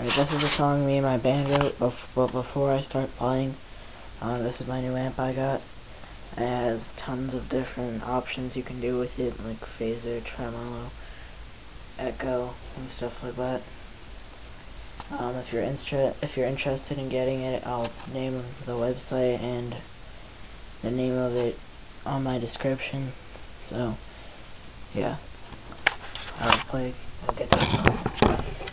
Alright, this is a song me and my band wrote, bef but before I start playing, uh, this is my new amp I got. It has tons of different options you can do with it, like phaser, tremolo, echo, and stuff like that. Um, if you're if you're interested in getting it, I'll name the website and the name of it on my description. So, yeah. I'll play, I'll get this.